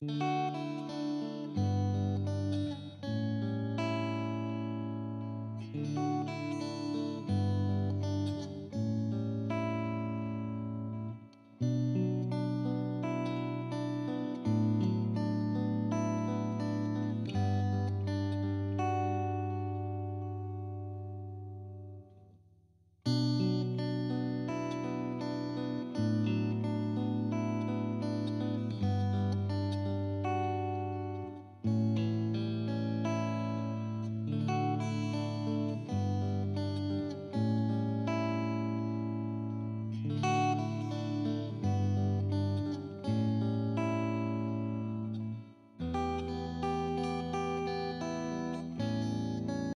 trọng.